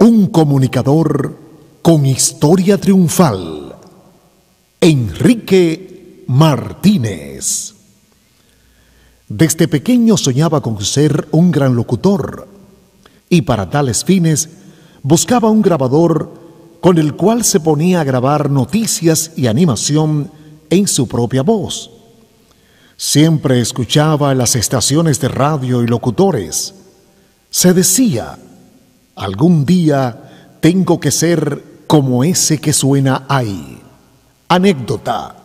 Un comunicador con historia triunfal. Enrique Martínez. Desde pequeño soñaba con ser un gran locutor y para tales fines buscaba un grabador con el cual se ponía a grabar noticias y animación en su propia voz. Siempre escuchaba las estaciones de radio y locutores. Se decía, algún día tengo que ser como ese que suena ahí. Anécdota.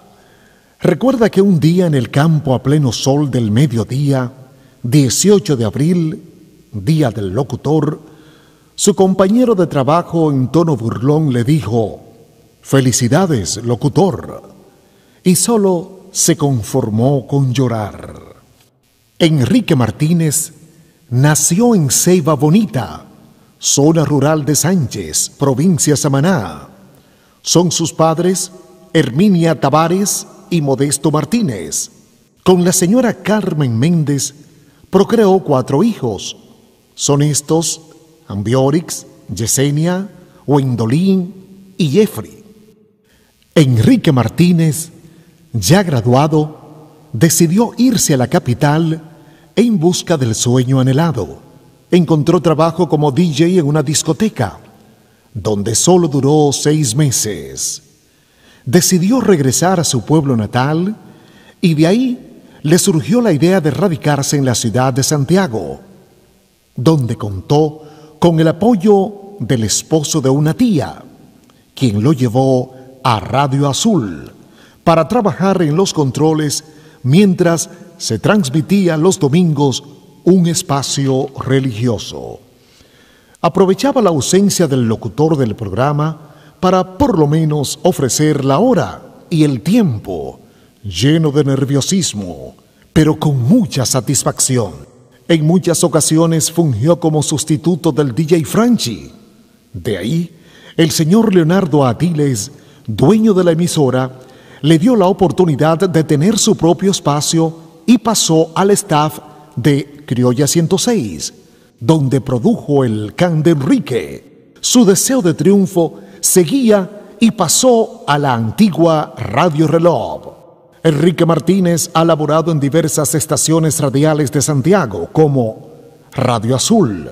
Recuerda que un día en el campo a pleno sol del mediodía, 18 de abril, día del locutor, su compañero de trabajo en tono burlón le dijo, Felicidades, locutor. Y solo se conformó con llorar. Enrique Martínez nació en Ceiba Bonita, zona rural de Sánchez, provincia Samaná. Son sus padres Herminia Tavares y Modesto Martínez. Con la señora Carmen Méndez procreó cuatro hijos. Son estos Ambiorix, Yesenia, Wendolín y Jeffrey. Enrique Martínez, ya graduado, decidió irse a la capital en busca del sueño anhelado. Encontró trabajo como DJ en una discoteca, donde solo duró seis meses. Decidió regresar a su pueblo natal y de ahí le surgió la idea de radicarse en la ciudad de Santiago, donde contó con el apoyo del esposo de una tía, quien lo llevó a Radio Azul para trabajar en los controles mientras se transmitía los domingos un espacio religioso. Aprovechaba la ausencia del locutor del programa para por lo menos ofrecer la hora y el tiempo, lleno de nerviosismo, pero con mucha satisfacción. En muchas ocasiones fungió como sustituto del DJ Franchi. De ahí, el señor Leonardo Atiles, dueño de la emisora, le dio la oportunidad de tener su propio espacio y pasó al staff de Criolla 106, donde produjo el can de Enrique. Su deseo de triunfo seguía y pasó a la antigua Radio Reloj. Enrique Martínez ha laborado en diversas estaciones radiales de Santiago como Radio Azul,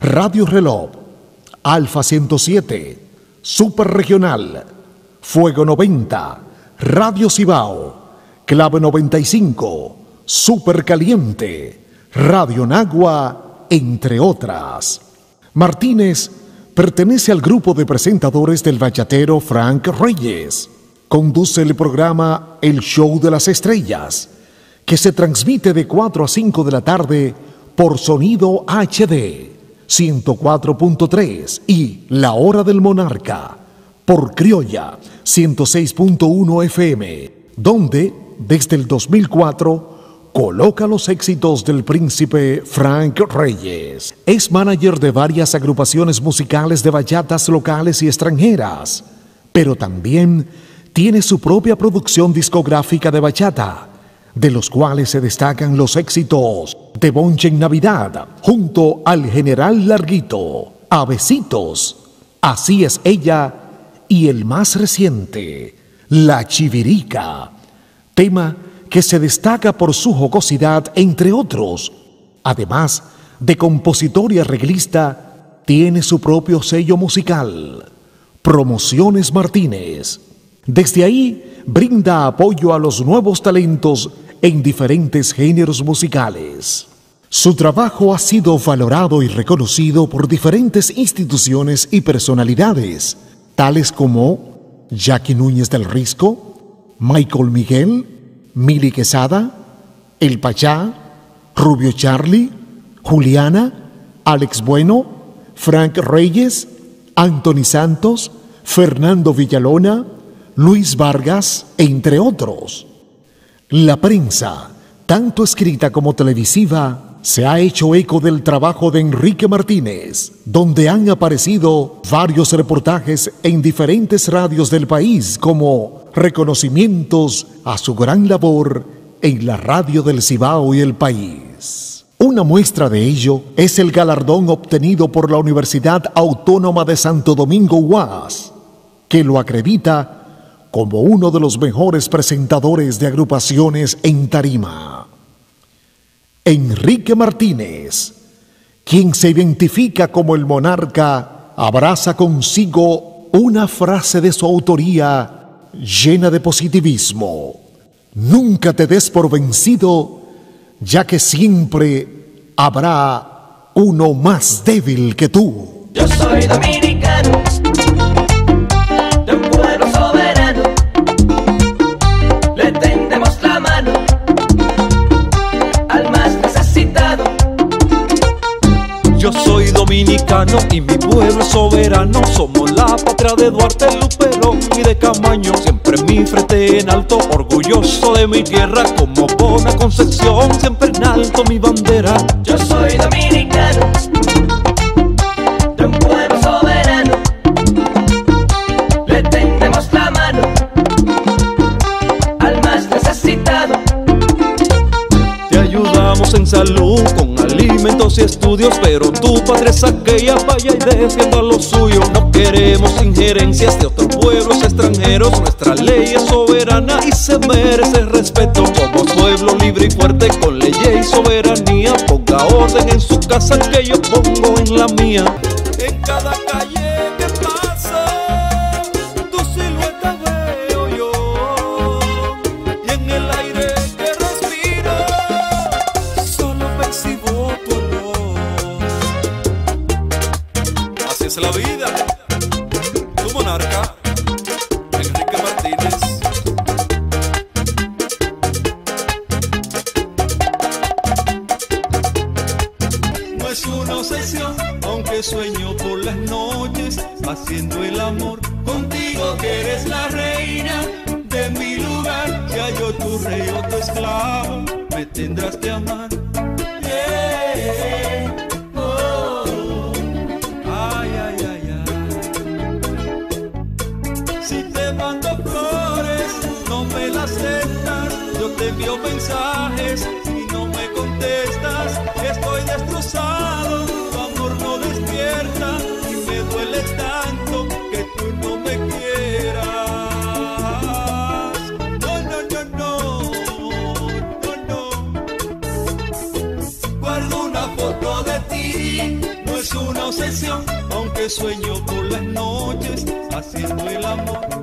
Radio Reloj, Alfa 107, Super Regional, Fuego 90, Radio Cibao, Clave 95, Super Caliente, Radio Nagua, entre otras. Martínez pertenece al grupo de presentadores del bachatero Frank Reyes conduce el programa El Show de las Estrellas, que se transmite de 4 a 5 de la tarde por sonido HD 104.3 y La Hora del Monarca por Criolla 106.1 FM, donde desde el 2004 coloca los éxitos del príncipe Frank Reyes. Es manager de varias agrupaciones musicales de bachatas locales y extranjeras, pero también tiene su propia producción discográfica de bachata, de los cuales se destacan los éxitos de Bonche en Navidad, junto al General Larguito, Avesitos, Así es ella, y el más reciente, La Chivirica, tema que se destaca por su jocosidad, entre otros. Además de compositor y arreglista, tiene su propio sello musical, Promociones Martínez. Desde ahí brinda apoyo a los nuevos talentos en diferentes géneros musicales. Su trabajo ha sido valorado y reconocido por diferentes instituciones y personalidades, tales como Jackie Núñez del Risco, Michael Miguel, Mili Quesada, El Pachá, Rubio Charlie, Juliana, Alex Bueno, Frank Reyes, Anthony Santos, Fernando Villalona, Luis Vargas, entre otros. La prensa, tanto escrita como televisiva, se ha hecho eco del trabajo de Enrique Martínez, donde han aparecido varios reportajes en diferentes radios del país como reconocimientos a su gran labor en la radio del Cibao y el país. Una muestra de ello es el galardón obtenido por la Universidad Autónoma de Santo Domingo UAS, que lo acredita como uno de los mejores presentadores de agrupaciones en tarima. Enrique Martínez, quien se identifica como el monarca, abraza consigo una frase de su autoría llena de positivismo. Nunca te des por vencido, ya que siempre habrá uno más débil que tú. Yo soy dominicano dominicano y mi pueblo soberano. Somos la patria de Duarte, Luperón y de Camaño. Siempre mi frente en alto, orgulloso de mi tierra. Como Bona Concepción, siempre en alto mi bandera. Yo soy dominicano, de un pueblo soberano. Le tendemos la mano al más necesitado. Te ayudamos en salud con y estudios, pero tu padre es aquella, vaya y defienda lo suyo. No queremos injerencias de otros pueblos extranjeros, nuestra ley es soberana y se merece respeto. Como pueblo libre y fuerte con ley y soberanía, ponga orden en su casa que yo pongo en la mía. En cada calle es la vida, tu monarca, Enrique Martínez. No es una obsesión, aunque sueño por las noches, haciendo el amor contigo que eres la reina de mi lugar. Ya yo tu rey o tu esclavo, me tendrás que amar. Yo te envío mensajes y no me contestas. Estoy destrozado, tu amor no despierta y me duele tanto que tú no me quieras. No, no, no, no, no, no. Guardo una foto de ti, no es una obsesión, aunque sueño por las noches haciendo el amor